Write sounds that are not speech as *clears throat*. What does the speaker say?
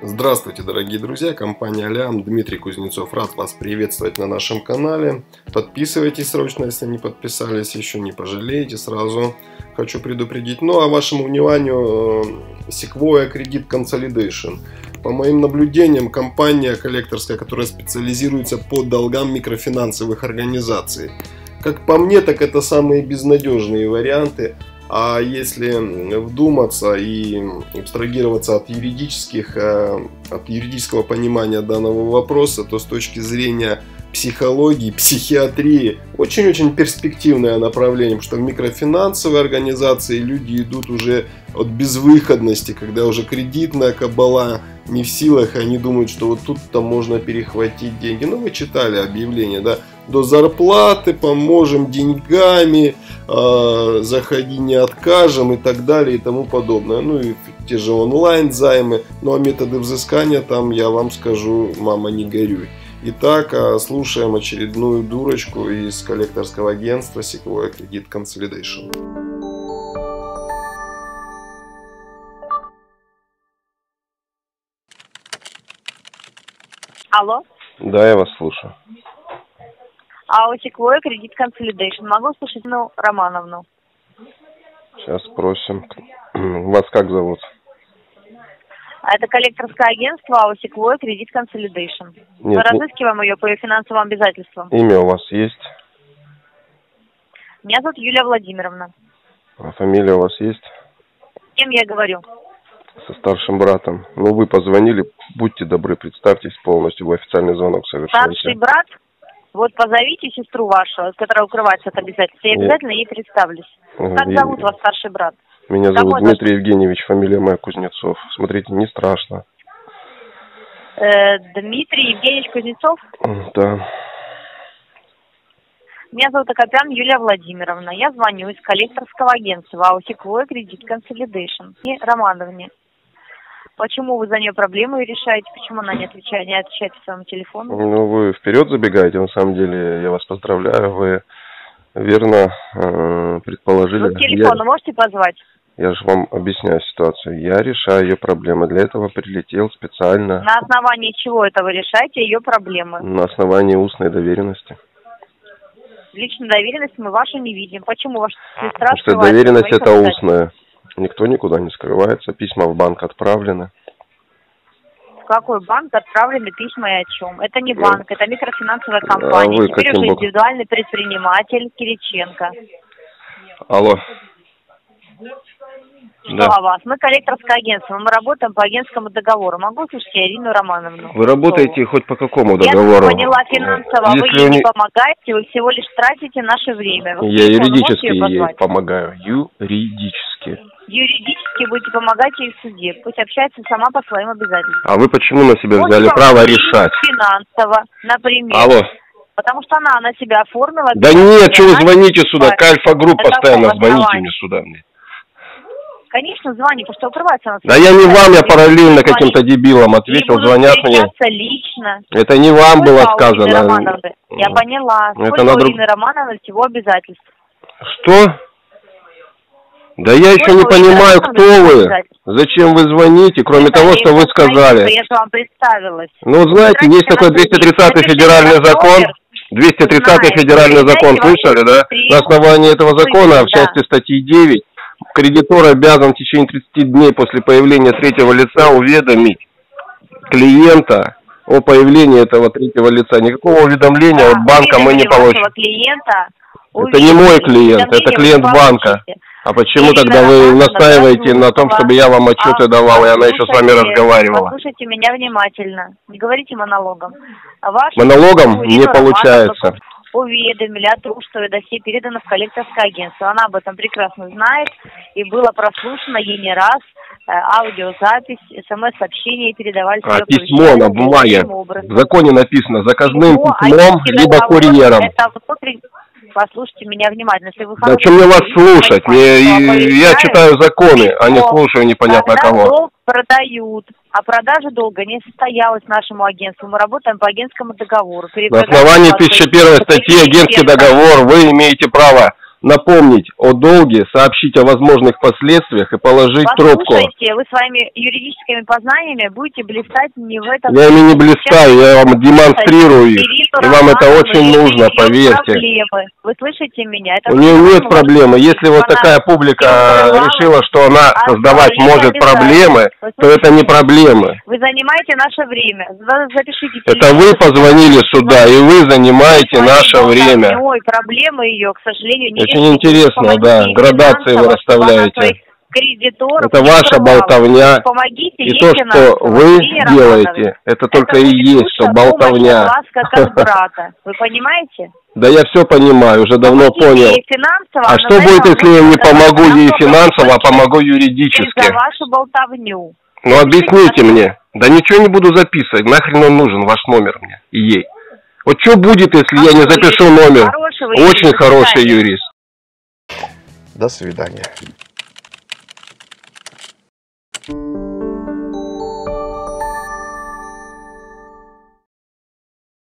Здравствуйте, дорогие друзья, компания Алям, Дмитрий Кузнецов, рад вас приветствовать на нашем канале. Подписывайтесь срочно, если не подписались, еще не пожалеете, сразу хочу предупредить. Ну, а вашему вниманию э, Sequoia Credit Consolidation. По моим наблюдениям, компания коллекторская, которая специализируется по долгам микрофинансовых организаций. Как по мне, так это самые безнадежные варианты а если вдуматься и абстрагироваться от юридических, э, от юридического понимания данного вопроса, то с точки зрения психологии, психиатрии очень-очень перспективное направление, потому что в микрофинансовой организации люди идут уже от безвыходности, когда уже кредитная кабала не в силах, и они думают, что вот тут-то можно перехватить деньги. Ну, вы читали объявление, да, до зарплаты поможем деньгами, э, заходи не откажем и так далее и тому подобное. Ну и те же онлайн займы, ну а методы взыскания там я вам скажу, мама не горюй. Итак, а, слушаем очередную дурочку из коллекторского агентства Sequoia Credit Consolidation. Алло. Да, я вас слушаю. А у Sequoia Credit Consolidation. Могу слушать ну Романовну? Сейчас спросим. *clears throat* Вас как зовут? А это коллекторское агентство АО Credit Consolidation. Нет, Мы не- разыскиваем ее по ее финансовым обязательствам. Имя у вас есть? Меня зовут Юлия Владимировна. А фамилия у вас есть? С кем я говорю? Со старшим братом. Ну, вы позвонили, будьте добры, представьтесь полностью, вы официальный звонок Старший совершаете. брат? Вот позовите сестру вашу, которая укрывается от обязательств. Я Нет. обязательно ей представлюсь. Как я- зовут вас старший брат? Меня зовут Домой Дмитрий Евгеньевич, фамилия моя Кузнецов. Смотрите, не страшно. Э, Дмитрий Евгеньевич Кузнецов? Да. Меня зовут Акопян Юлия Владимировна. Я звоню из коллекторского агентства Sequoia Credit Consolidation. И Романовне. Почему вы за нее проблемы решаете? Почему она не отвечает, не отвечает по своему телефону? Ну, вы вперед забегаете, на самом деле, я вас поздравляю, вы верно э, предположили. Вы к телефону Я, можете позвать? я же вам объясняю ситуацию. Я решаю ее проблемы. Для этого прилетел специально На основании чего это вы решаете ее проблемы? на основании устной доверенности. Личную доверенность мы вашу не видим. Почему ваша сестра Потому что доверенность это устная. Никто никуда не скрывается. Письма в банк отправлены. В какой банк отправлены письма и о чем? Это не Ну, банк, это микрофинансовая а компания. вы Теперь уже боком? индивидуальный предприниматель Кириченко. Алло. Что Да. о вас? Мы коллекторское агентство, мы работаем по агентскому договору. Могу слушать я Ирину Романовну? Вы работаете хоть по какому Я договору? так поняла финансово, вы Если ей у не помогаете, вы всего лишь тратите наше время. Вы Я юридически ей помогаю. Юридически. Юридически будете помогать ей в суде. Пусть общается сама по своим обязательствам. А вы почему на себя Можете взяли право ей решать? Финансово, например. Алло. Потому что она на себя оформила. Да нет, что вы звоните сюда? покупает. К Альфа-групп На постоянно звоните мне сюда. мне. Конечно, звони, потому что укрывается она. Да я не вам, я параллельно каким-то дебилом ответил, звонят мне. лично. Это не вам было Сколько у Ирины сказано. Я поняла. Это Сколько на у друг- Ирины Романовны всего обязательств? Что? Да я еще не у понимаю, кто вы. Зачем вы звоните, кроме Это того, что вы сказали. Я же вам представилась. Ну, знаете, есть такой на суде. 230 Напишите федеральный на закон. номер. 230 Знаете, федеральный вы закон, слышали, да? На основании этого закона, в части статьи 9, кредитор обязан в течение 30 дней после появления третьего лица уведомить клиента о появлении этого третьего лица. Никакого уведомления от банка мы не получим. клиента. Это не мой клиент, это клиент банка. А почему тогда вы настаиваете на том, чтобы я вам отчеты А, давал, и она еще с вами разговаривала? Послушайте меня внимательно. Не говорите монологом. А вашу Монологом не получается. Уведомили о том, что досье передано в коллекторское агентство. Она об этом прекрасно знает. И было прослушано ей не раз э, аудиозапись, смс-сообщения передавались. А письмо на бумаге в законе написано заказным Письмо, письмом, либо курьером. Это внутренний- Послушайте меня внимательно. Если вы Да что мне вас слушать? Мне, я читаю законы, а не слушаю непонятно Когда кого. долг продают, а продажа долга не состоялась нашему агентству. Мы работаем по агентскому договору. На основании 1001 статьи агентский договор вы имеете право напомнить о долге, сообщить о возможных последствиях и положить трубку. Послушайте, вы своими юридическими познаниями будете блистать не в этом... Я ими не блистаю, я вам демонстрирую их. И вам это очень нужно, поверьте. Проблемы. Вы слышите меня? Это У нее нет проблемы. Если вот такая публика решила, что она создавать может проблемы, то это не проблемы. Вы занимаете наше время. Запишите. Это вы позвонили сюда, и вы занимаете наше время. Ой, проблемы ее, к сожалению, не Очень интересно, да. Градации вы расставляете. Кредиторов, это ваша болтовня. Помогите и то, что вы делаете, это только и есть, что болтовня. Вас как *laughs* брата. Вы понимаете? Да я все понимаю, уже давно понял. А что будет, если я не помогу ей финансово, а помогу юридически? За вашу болтовню. Ну объясните мне. Да ничего не буду записывать. Нахрен он нужен, ваш номер мне и ей. Вот что будет, если я не запишу номер? Очень хороший юрист. До свидания.